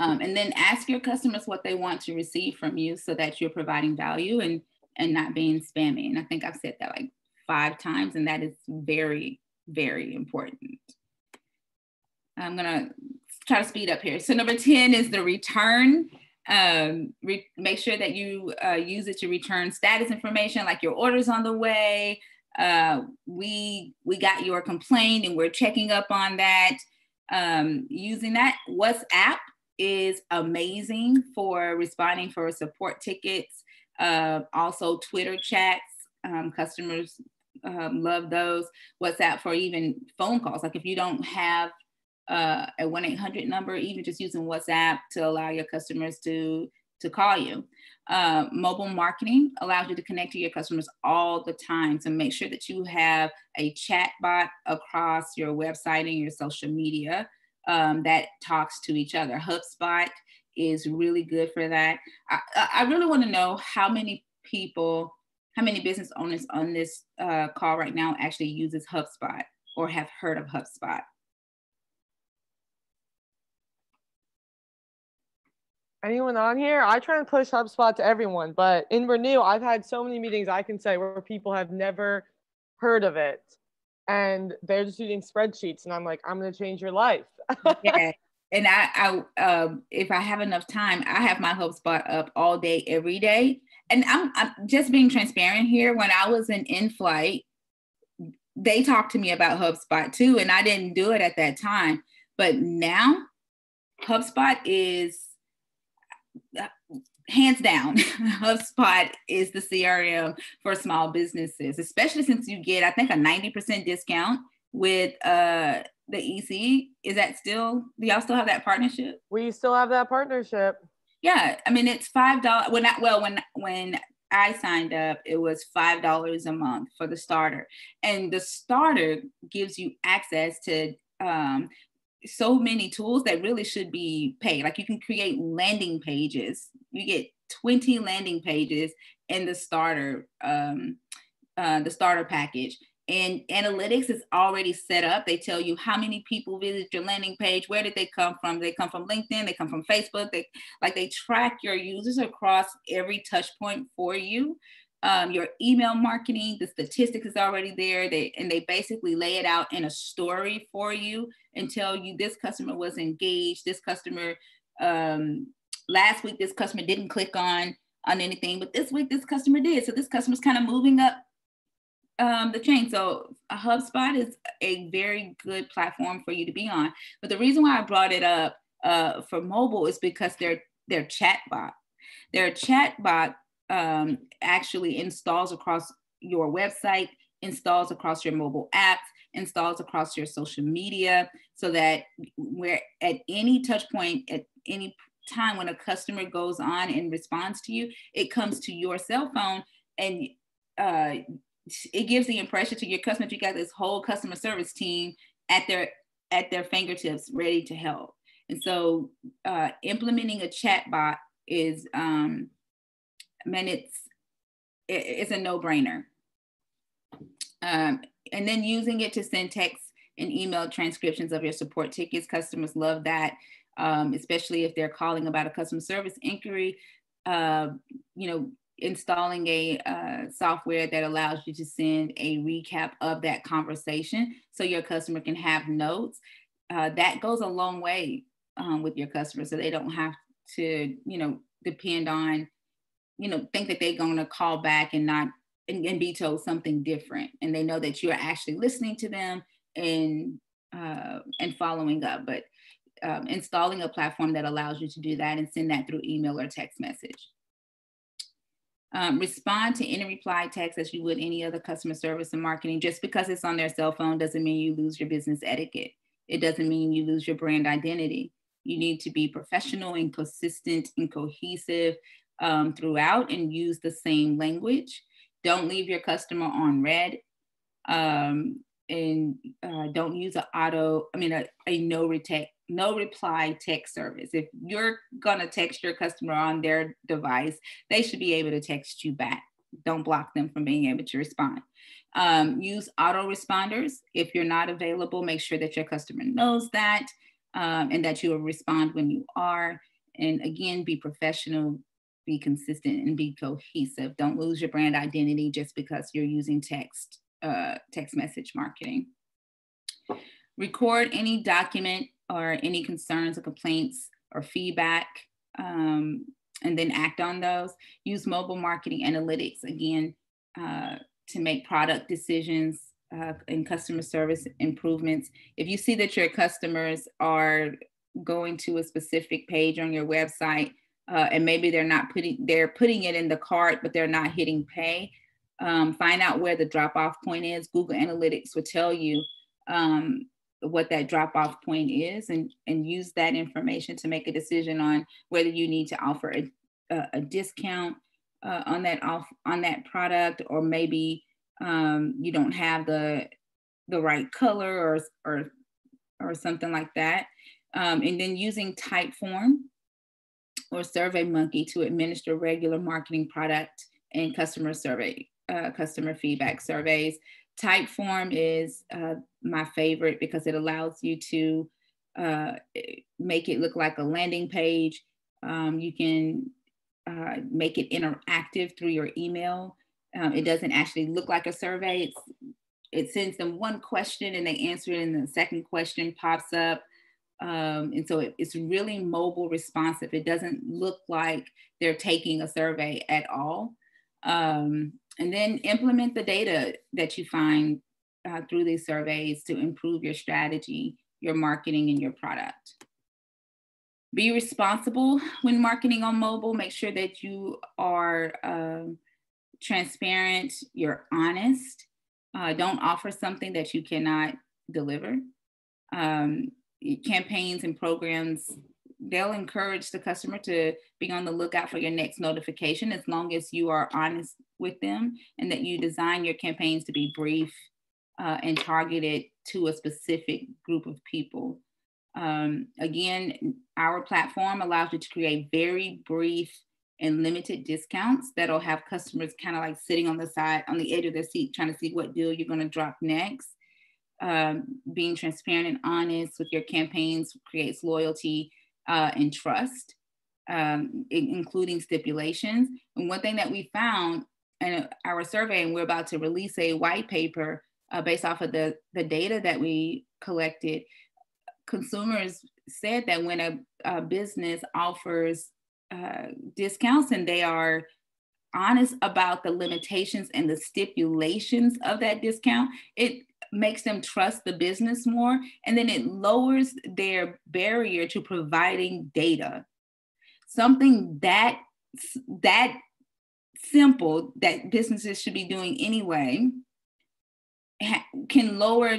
B: Um, and then ask your customers what they want to receive from you so that you're providing value and, and not being spammy. And I think I've said that like five times, and that is very, very important. I'm gonna try to speed up here. So number 10 is the return. Um, re make sure that you uh, use it to return status information like your order's on the way. Uh, we, we got your complaint and we're checking up on that. Um, using that WhatsApp is amazing for responding for support tickets. Uh, also Twitter chats, um, customers um, love those. WhatsApp for even phone calls. Like if you don't have uh, a 1-800 number, even just using WhatsApp to allow your customers to, to call you. Uh, mobile marketing allows you to connect to your customers all the time. So make sure that you have a chat bot across your website and your social media um, that talks to each other. HubSpot is really good for that. I, I really want to know how many people how many business owners on this uh, call right now actually uses HubSpot or have heard of HubSpot?
A: Anyone on here? I try and push HubSpot to everyone, but in Renew, I've had so many meetings I can say where people have never heard of it and they're just using spreadsheets and I'm like, I'm gonna change your life.
B: yeah. And I, I um, if I have enough time, I have my HubSpot up all day, every day and I'm, I'm just being transparent here. When I was in in flight, they talked to me about HubSpot too, and I didn't do it at that time. But now, HubSpot is hands down. HubSpot is the CRM for small businesses, especially since you get, I think, a 90% discount with uh the EC. Is that still, do y'all still have that partnership?
A: We still have that partnership
B: yeah i mean it's five dollars when I, well when when i signed up it was five dollars a month for the starter and the starter gives you access to um, so many tools that really should be paid like you can create landing pages you get 20 landing pages in the starter um, uh, the starter package and analytics is already set up. They tell you how many people visit your landing page, where did they come from? They come from LinkedIn, they come from Facebook. They like they track your users across every touch point for you. Um, your email marketing, the statistics is already there. They and they basically lay it out in a story for you and tell you this customer was engaged, this customer um, last week this customer didn't click on on anything, but this week this customer did. So this customer's kind of moving up um, the chain. So HubSpot is a very good platform for you to be on. But the reason why I brought it up uh, for mobile is because they're they're chatbot. Their chatbot um, actually installs across your website, installs across your mobile apps, installs across your social media, so that where at any touch point, at any time when a customer goes on and responds to you, it comes to your cell phone and uh, it gives the impression to your customer you got this whole customer service team at their at their fingertips ready to help. And so uh, implementing a chat bot is, um, man, it's, it, it's a no brainer. Um, and then using it to send text and email transcriptions of your support tickets. Customers love that, um, especially if they're calling about a customer service inquiry. Uh, you know, installing a uh, software that allows you to send a recap of that conversation so your customer can have notes. Uh, that goes a long way um, with your customers so they don't have to, you know, depend on, you know, think that they're going to call back and not and, and, be told something different. And they know that you're actually listening to them and uh, and following up. But um, installing a platform that allows you to do that and send that through email or text message. Um, respond to any reply text as you would any other customer service and marketing. Just because it's on their cell phone doesn't mean you lose your business etiquette. It doesn't mean you lose your brand identity. You need to be professional and consistent and cohesive um, throughout and use the same language. Don't leave your customer on read. Um, and uh, don't use an auto, I mean, a, a no, retect, no reply text service. If you're gonna text your customer on their device, they should be able to text you back. Don't block them from being able to respond. Um, use autoresponders. If you're not available, make sure that your customer knows that um, and that you will respond when you are. And again, be professional, be consistent, and be cohesive. Don't lose your brand identity just because you're using text uh, text message marketing. Record any document or any concerns or complaints or feedback, um, and then act on those. Use mobile marketing analytics again uh, to make product decisions uh, and customer service improvements. If you see that your customers are going to a specific page on your website uh, and maybe they're not putting they're putting it in the cart but they're not hitting pay um, find out where the drop off point is. Google Analytics will tell you um, what that drop off point is and, and use that information to make a decision on whether you need to offer a, a, discount uh, on that off on that product or maybe um, you don't have the the right color or or or something like that um, and then using typeform or surveymonkey to administer regular marketing product and customer survey uh, customer feedback surveys. Typeform is uh, my favorite because it allows you to uh, make it look like a landing page. Um, you can uh, make it interactive through your email. Um, it doesn't actually look like a survey. It's, it sends them one question and they answer it, and the second question pops up. Um, and so it, it's really mobile responsive. It doesn't look like they're taking a survey at all. Um, and then implement the data that you find uh, through these surveys to improve your strategy, your marketing, and your product. Be responsible when marketing on mobile. Make sure that you are um, transparent, you're honest. Uh, don't offer something that you cannot deliver. Um, campaigns and programs they'll encourage the customer to be on the lookout for your next notification as long as you are honest with them and that you design your campaigns to be brief uh, and targeted to a specific group of people. Um, again, our platform allows you to create very brief and limited discounts that'll have customers kind of like sitting on the side, on the edge of their seat, trying to see what deal you're going to drop next. Um, being transparent and honest with your campaigns creates loyalty uh, and trust, um, including stipulations. And one thing that we found in our survey, and we're about to release a white paper uh, based off of the, the data that we collected, consumers said that when a, a business offers uh, discounts and they are honest about the limitations and the stipulations of that discount, it makes them trust the business more. And then it lowers their barrier to providing data. Something that that simple that businesses should be doing anyway can lower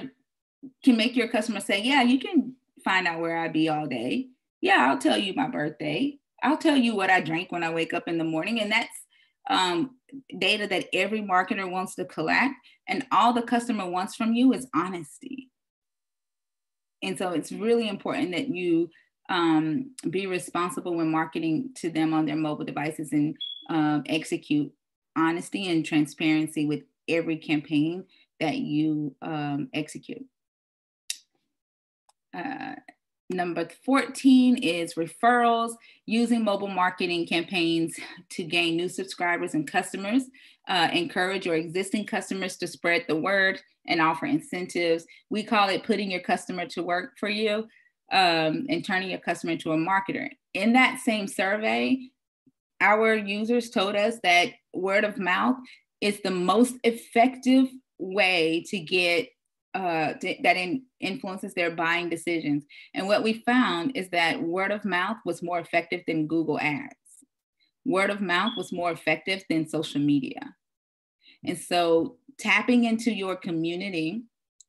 B: can make your customer say yeah you can find out where i be all day yeah i'll tell you my birthday i'll tell you what i drink when i wake up in the morning and that's um, data that every marketer wants to collect and all the customer wants from you is honesty and so it's really important that you um, be responsible when marketing to them on their mobile devices and um, execute honesty and transparency with every campaign that you um, execute. Uh, number 14 is referrals, using mobile marketing campaigns to gain new subscribers and customers. Uh, encourage your existing customers to spread the word and offer incentives. We call it putting your customer to work for you um, and turning your customer into a marketer. In that same survey, our users told us that word of mouth is the most effective way to get uh, that in, influences their buying decisions. And what we found is that word of mouth was more effective than Google Ads. Word of mouth was more effective than social media. And so tapping into your community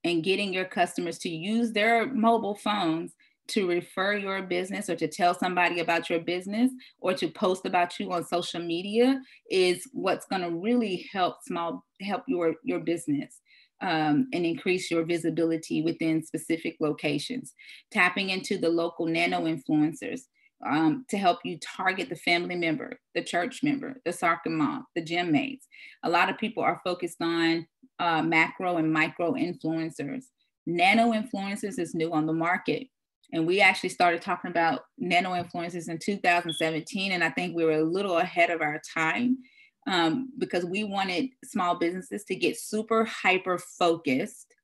B: and getting your customers to use their mobile phones to refer your business or to tell somebody about your business or to post about you on social media is what's going to really help small help your your business um, and increase your visibility within specific locations. Tapping into the local nano influencers um, to help you target the family member the church member the soccer mom the gym mates. A lot of people are focused on uh, macro and micro influencers. Nano influencers is new on the market. And we actually started talking about nano influencers in 2017. And I think we were a little ahead of our time um, because we wanted small businesses to get super hyper focused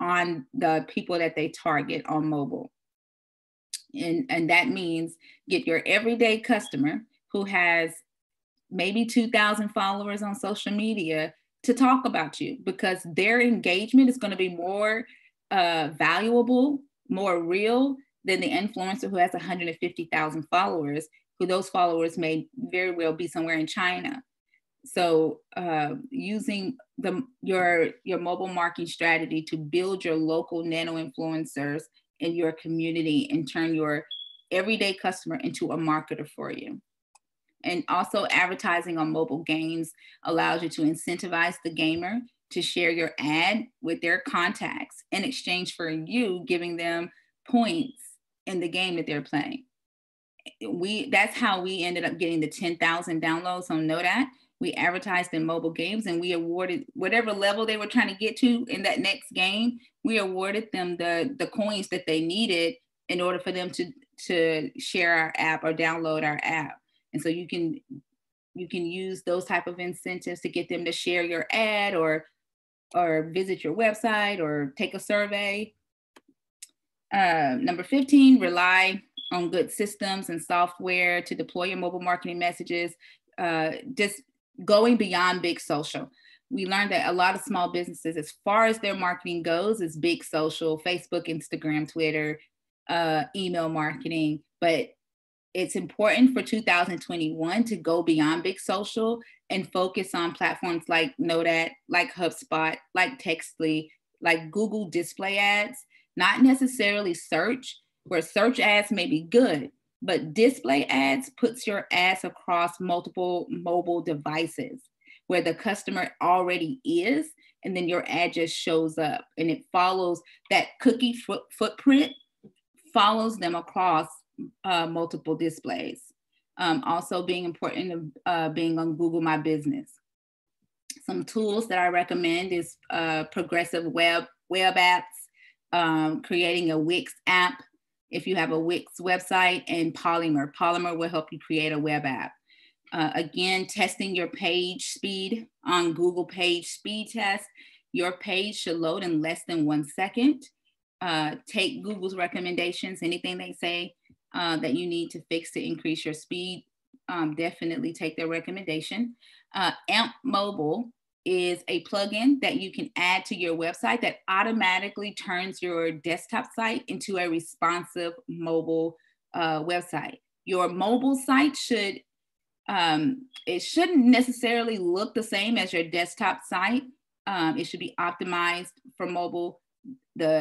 B: on the people that they target on mobile. And, and that means get your everyday customer who has maybe 2,000 followers on social media to talk about you because their engagement is going to be more uh, valuable, more real than the influencer who has 150,000 followers, who those followers may very well be somewhere in China. So uh, using the your your mobile marketing strategy to build your local nano influencers in your community and turn your everyday customer into a marketer for you. And also advertising on mobile games allows you to incentivize the gamer to share your ad with their contacts in exchange for you giving them points in the game that they're playing. We that's how we ended up getting the 10,000 downloads on Nodat. We advertised in mobile games and we awarded whatever level they were trying to get to in that next game. We awarded them the the coins that they needed in order for them to to share our app or download our app. And so you can you can use those type of incentives to get them to share your ad or or visit your website or take a survey uh, number 15, rely on good systems and software to deploy your mobile marketing messages. Uh, just going beyond big social. We learned that a lot of small businesses, as far as their marketing goes, is big social, Facebook, Instagram, Twitter, uh, email marketing. But it's important for 2021 to go beyond big social and focus on platforms like Nodat, like HubSpot, like Textly, like Google display ads not necessarily search, where search ads may be good, but display ads puts your ads across multiple mobile devices where the customer already is, and then your ad just shows up and it follows that cookie foot, footprint, follows them across uh, multiple displays. Um, also being important of uh, being on Google My Business. Some tools that I recommend is uh, progressive web web apps, um, creating a Wix app if you have a Wix website, and Polymer. Polymer will help you create a web app. Uh, again, testing your page speed on Google Page Speed Test. Your page should load in less than one second. Uh, take Google's recommendations, anything they say uh, that you need to fix to increase your speed, um, definitely take their recommendation. Uh, AMP Mobile is a plugin that you can add to your website that automatically turns your desktop site into a responsive mobile uh, website. Your mobile site should Um, it shouldn't necessarily look the same as your desktop site. Um, it should be optimized for mobile. The,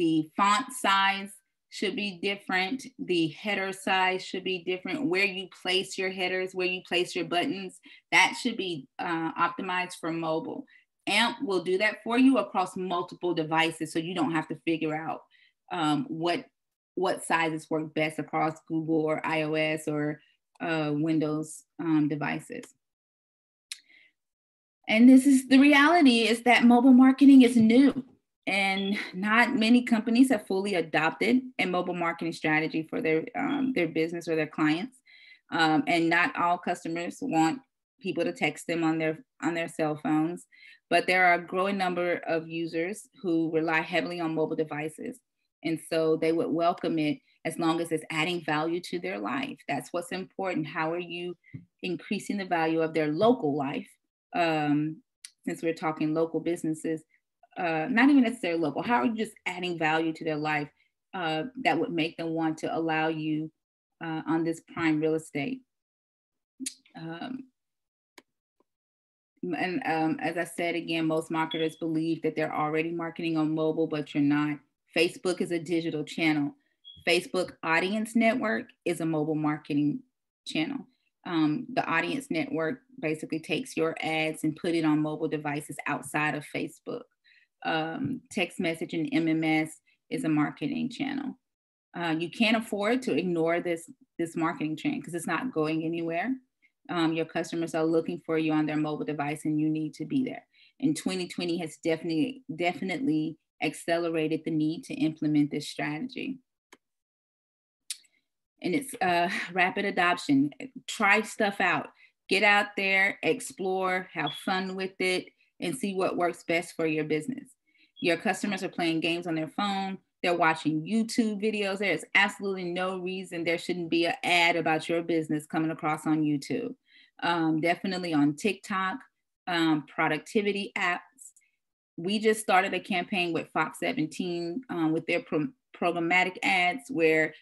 B: the font size should be different. The header size should be different. Where you place your headers, where you place your buttons, that should be uh, optimized for mobile. AMP will do that for you across multiple devices so you don't have to figure out um, what what sizes work best across Google or iOS or uh, Windows um, devices. And this is the reality is that mobile marketing is new and not many companies have fully adopted a mobile marketing strategy for their, um, their business or their clients. Um, and not all customers want people to text them on their, on their cell phones, but there are a growing number of users who rely heavily on mobile devices. And so they would welcome it as long as it's adding value to their life. That's what's important. How are you increasing the value of their local life? Um, since we're talking local businesses, uh, not even necessarily local, how are you just adding value to their life uh, that would make them want to allow you uh, on this prime real estate? Um, and um, as I said again, most marketers believe that they're already marketing on mobile, but you're not. Facebook is a digital channel. Facebook Audience Network is a mobile marketing channel. Um, the Audience Network basically takes your ads and put it on mobile devices outside of Facebook. Um, text message and MMS is a marketing channel. Uh, you can't afford to ignore this this marketing trend because it's not going anywhere. Um, your customers are looking for you on their mobile device, and you need to be there. And 2020 has definitely definitely accelerated the need to implement this strategy and it's uh, rapid adoption. Try stuff out. Get out there, explore, have fun with it, and see what works best for your business. Your customers are playing games on their phone. They're watching YouTube videos. There's absolutely no reason there shouldn't be an ad about your business coming across on YouTube. Um, definitely on TikTok, um, productivity apps. We just started a campaign with Fox 17 um, with their pro- programmatic ads where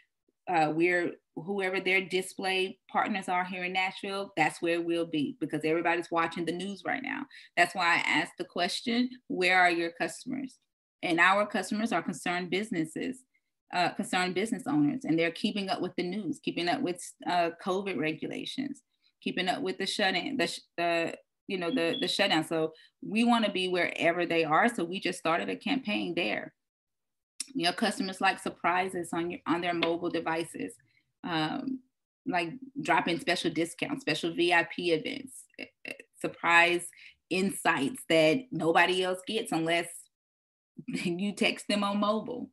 B: uh, we're whoever their display partners are here in Nashville, that's where we'll be because everybody's watching the news right now. That's why I asked the question, where are your customers? And our customers are concerned businesses, uh, concerned business owners, and they're keeping up with the news, keeping up with uh, COVID regulations, keeping up with the shut-in, the, the you know, the, the shutdown. So we want to be wherever they are. So we just started a campaign there. Your customers like surprises on your on their mobile devices, um, like dropping special discounts, special VIP events, eh, eh, surprise insights that nobody else gets unless you text them on mobile.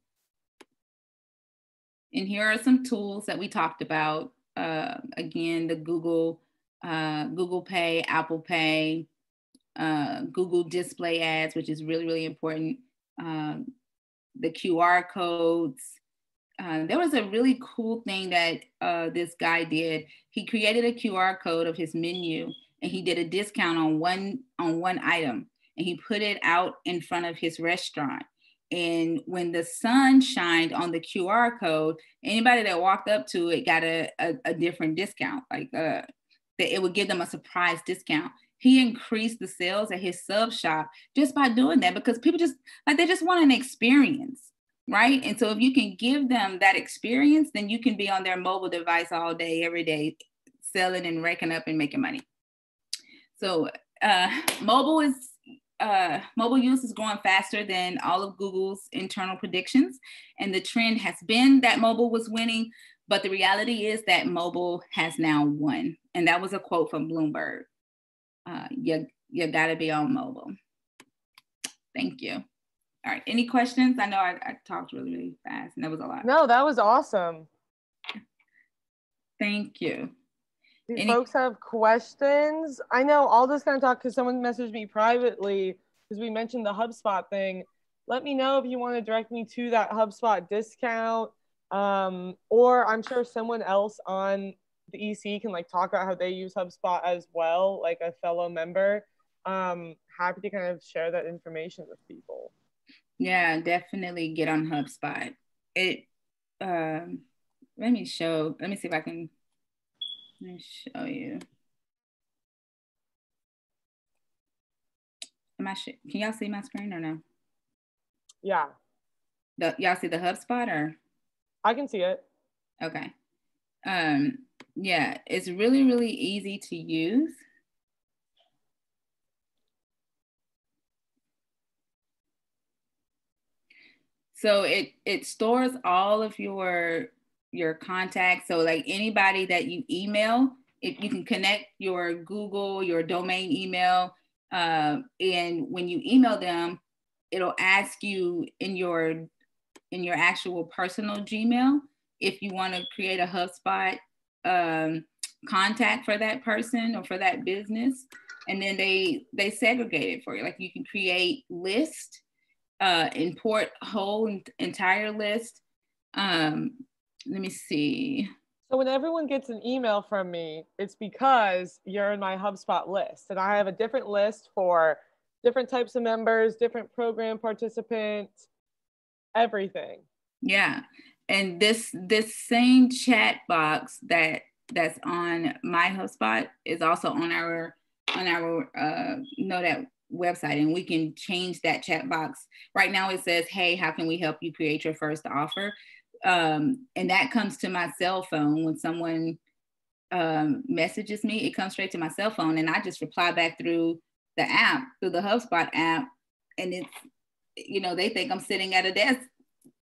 B: And here are some tools that we talked about. Uh, again, the Google, uh, Google Pay, Apple Pay, uh, Google Display Ads, which is really, really important. Um, the QR codes. Uh, there was a really cool thing that uh, this guy did. He created a QR code of his menu and he did a discount on one on one item and he put it out in front of his restaurant. And when the sun shined on the QR code, anybody that walked up to it got a, a, a different discount. Like uh, that it would give them a surprise discount he increased the sales at his sub shop just by doing that because people just like they just want an experience right and so if you can give them that experience then you can be on their mobile device all day every day selling and raking up and making money so uh, mobile is uh, mobile use is growing faster than all of Google's internal predictions. And the trend has been that mobile was winning, but the reality is that mobile has now won. And that was a quote from Bloomberg uh, you, you gotta be on mobile. Thank you. All right, any questions? I know I, I talked really, really fast and that was a lot.
A: No, that was awesome.
B: Thank you.
A: Do any- folks have questions? I know all this kind of talk because someone messaged me privately because we mentioned the HubSpot thing. Let me know if you want to direct me to that HubSpot discount. Um, or I'm sure someone else on the EC can like talk about how they use HubSpot as well, like a fellow member. Um, happy to kind of share that information with people.
B: Yeah, definitely get on HubSpot. It um, let me show. Let me see if I can. Let me show you. Am I? Sh- can y'all see my screen or no?
A: Yeah.
B: The, y'all see the HubSpot or?
A: I can see it.
B: Okay. Um, yeah, it's really, really easy to use. So it it stores all of your your contacts. So like anybody that you email, if you can connect your Google, your domain email, uh, and when you email them, it'll ask you in your in your actual personal Gmail if you want to create a HubSpot um, contact for that person or for that business, and then they they segregate it for you. Like you can create list, uh, import whole entire list. Um, let me see.
A: So when everyone gets an email from me, it's because you're in my HubSpot list, and I have a different list for different types of members, different program participants, everything.
B: Yeah. And this this same chat box that that's on my HubSpot is also on our on our uh Nodat website and we can change that chat box. Right now it says, hey, how can we help you create your first offer? Um, and that comes to my cell phone when someone um, messages me, it comes straight to my cell phone and I just reply back through the app, through the HubSpot app. And it's, you know, they think I'm sitting at a desk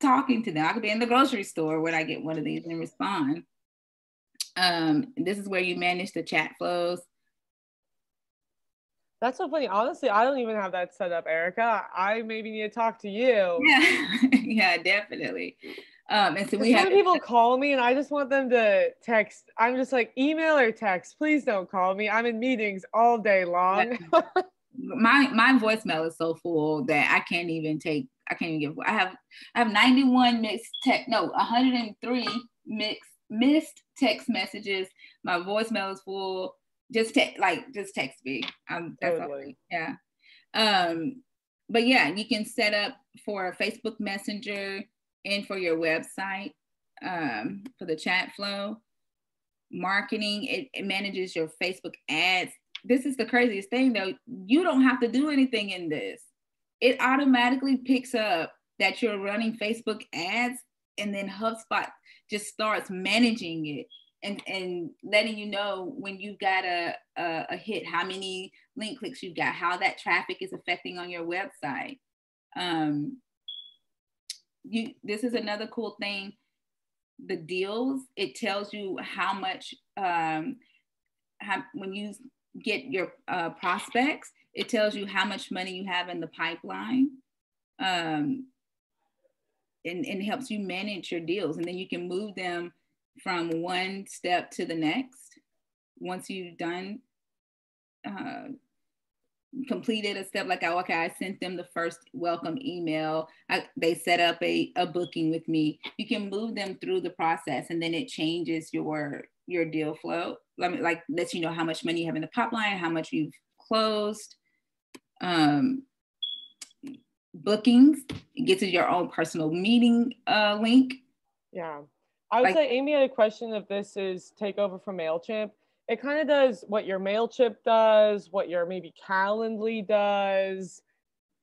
B: talking to them. I could be in the grocery store when I get one of these and respond. Um, this is where you manage the chat flows.
A: That's so funny. Honestly, I don't even have that set up, Aireka. I maybe need to talk to you.
B: Yeah, yeah, definitely. Um, and so we have
A: people call me and I just want them to text. I'm just like email or text. Please don't call me. I'm in meetings all day long.
B: my my voicemail is so full that I can't even take. I can't even give. I have I have 91 mixed tech No, 103 mixed missed text messages. My voicemail is full. Just text like just text me. Um, that's totally. all. Yeah. Um, but yeah, you can set up for a Facebook Messenger and for your website um, for the chat flow. Marketing, it, it manages your Facebook ads. This is the craziest thing though. You don't have to do anything in this. It automatically picks up that you're running Facebook ads and then HubSpot just starts managing it and, and letting you know when you've got a, a, a, hit, how many link clicks you've got, how that traffic is affecting on your website. Um, you this is another cool thing the deals it tells you how much um how, when you get your uh, prospects it tells you how much money you have in the pipeline um and, and helps you manage your deals and then you can move them from one step to the next once you've done uh, completed a step like okay i sent them the first welcome email I, they set up a, a booking with me. You can move them through the process and then it changes your your deal flow like, like lets you know how much money you have in the pipeline how much you've closed um, bookings get to your own personal meeting uh, link
A: yeah i would like, say amy had a question if this is takeover from mailchimp it kind of does what your MailChimp does, what your maybe Calendly does,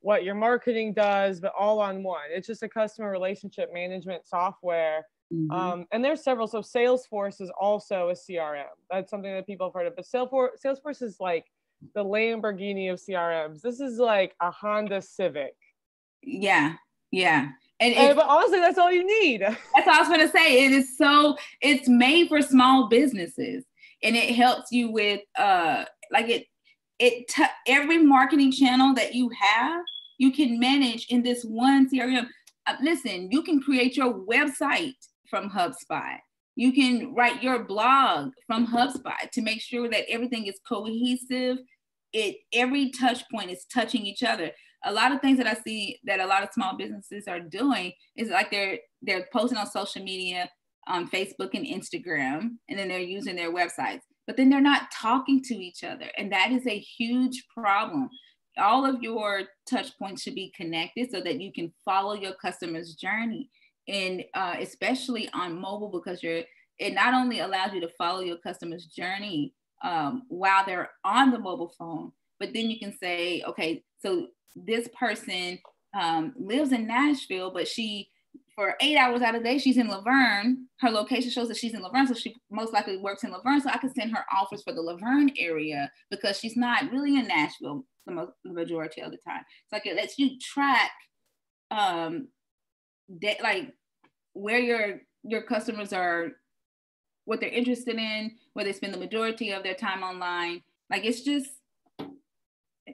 A: what your marketing does, but all on one. It's just a customer relationship management software. Mm-hmm. Um, and there's several. So Salesforce is also a CRM. That's something that people have heard of. But Salesforce, Salesforce is like the Lamborghini of CRMs. This is like a Honda Civic.
B: Yeah, yeah.
A: And, and but honestly, that's all you need.
B: That's all I was gonna say. It is so. It's made for small businesses and it helps you with uh like it it t- every marketing channel that you have you can manage in this one crm uh, listen you can create your website from hubspot you can write your blog from hubspot to make sure that everything is cohesive it every touch point is touching each other a lot of things that i see that a lot of small businesses are doing is like they're they're posting on social media on Facebook and Instagram, and then they're using their websites, but then they're not talking to each other. And that is a huge problem. All of your touch points should be connected so that you can follow your customer's journey. And uh, especially on mobile, because you're it not only allows you to follow your customer's journey um, while they're on the mobile phone, but then you can say, okay, so this person um, lives in Nashville, but she for eight hours out of the day, she's in La Vergne. Her location shows that she's in La Vergne, so she most likely works in La Vergne. So I can send her offers for the La Vergne area because she's not really in Nashville the, the majority of the time. So like it lets you track, um, de- like where your your customers are, what they're interested in, where they spend the majority of their time online. Like it's just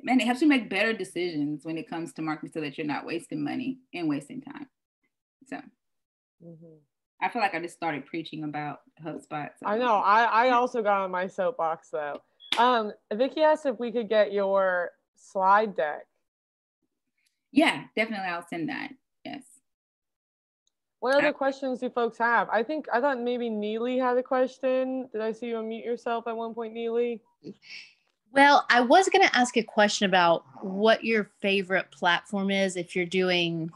B: man, it helps you make better decisions when it comes to marketing so that you're not wasting money and wasting time. So mm-hmm. I feel like I just started preaching about HubSpot. So.
A: I know. I, I also got on my soapbox though. Um, Vicky asked if we could get your slide deck.
B: Yeah, definitely. I'll send that. Yes.
A: What other questions do folks have? I think I thought maybe Neely had a question. Did I see you unmute yourself at one point, Neely?
E: Well, I was going to ask a question about what your favorite platform is if you're doing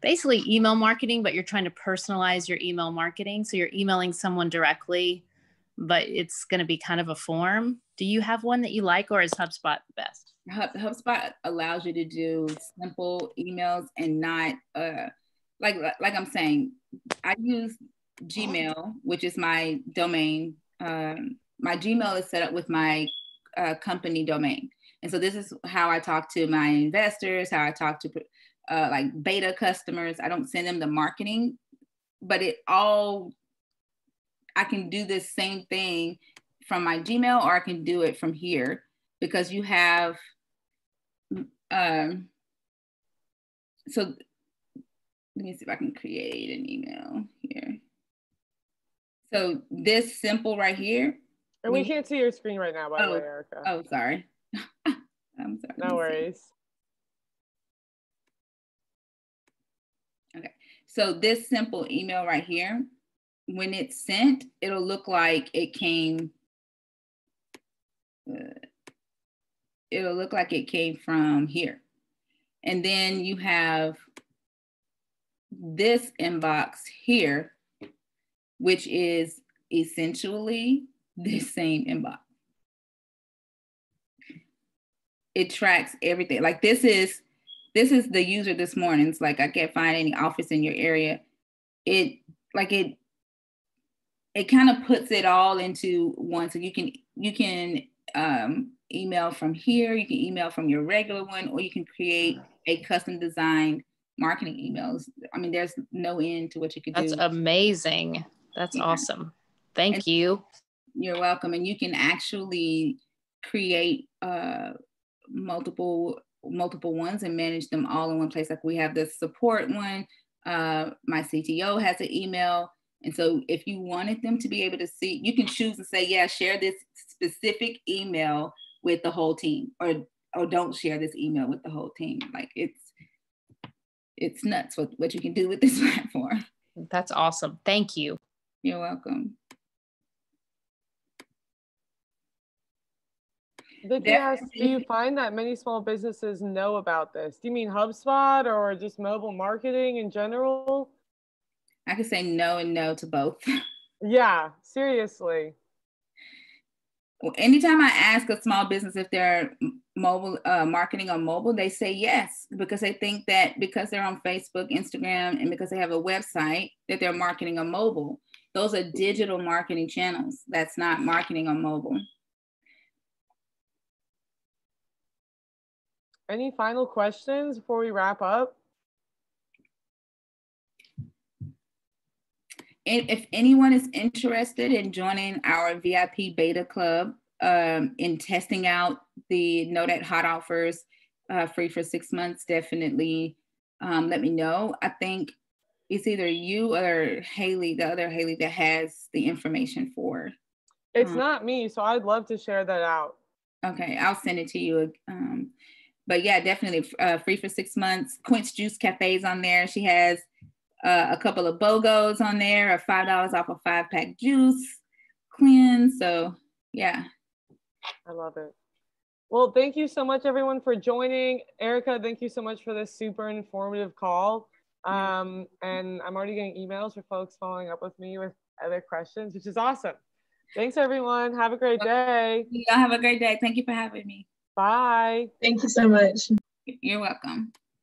E: basically email marketing, but you're trying to personalize your email marketing. So you're emailing someone directly, but it's going to be kind of a form. Do you have one that you like, or is HubSpot the best?
B: HubSpot allows you to do simple emails and not uh, like like I'm saying. I use Gmail, which is my domain. Um, my Gmail is set up with my uh, company domain, and so this is how I talk to my investors, how I talk to uh, like beta customers. I don't send them the marketing, but it all, I can do this same thing from my Gmail or I can do it from here because you have, um, so let me see if I can create an email here. So this simple right here.
A: And we can't see your screen right now, by oh, the way, Aireka.
B: Oh, sorry. I'm
A: sorry. No worries.
B: Okay, so this simple email right here, when it's sent, it'll look like it came, uh, it'll look like it came from here. And then you have this inbox here, which is essentially the same inbox. It tracks everything. Like this is this is the user this morning. It's like I can't find any office in your area. It like it it kind of puts it all into one. So you can you can um, email from here, you can email from your regular one, or you can create a custom designed marketing emails. I mean, there's no end to what you can
E: That's
B: do.
E: That's amazing. That's yeah. awesome. Thank and you.
B: You're welcome. And you can actually create uh, multiple multiple ones and manage them all in one place. Like we have the support one. Uh, my CTO has an email. And so if you wanted them to be able to see, you can choose and say, yeah, share this specific email with the whole team or or don't share this email with the whole team. Like it's it's nuts what, what you can do with this platform.
E: That's awesome. Thank you.
B: You're welcome.
A: Vicky asks, do you find that many small businesses know about this? Do you mean HubSpot or just mobile marketing in general?
B: I could say no and no to both.
A: yeah, seriously.
B: Anytime I ask a small business if they're mobile uh, marketing on mobile, they say yes because they think that because they're on Facebook, Instagram, and because they have a website that they're marketing on mobile. Those are digital marketing channels. That's not marketing on mobile.
A: Any final questions before we wrap up?
B: If anyone is interested in joining our VIP beta club um, in testing out the Nodat Hot offers uh, free for six months, definitely um, let me know. I think it's either you or Haley, the other Haley, that has the information for.
A: It's um, not me, so I'd love to share that out.
B: Okay, I'll send it to you. Um, but yeah, definitely uh, free for six months. Quench Juice Cafes on there. She has uh, a couple of BOGOs on there, or five dollars off a five pack juice cleanse. So yeah,
A: I love it. Well, thank you so much, everyone, for joining. Aireka, thank you so much for this super informative call. Um, and I'm already getting emails for folks following up with me with other questions, which is awesome. Thanks, everyone. Have a great day.
B: Y'all have a great day. Thank you for having me.
A: Bye.
D: Thank you so much.
B: You're welcome.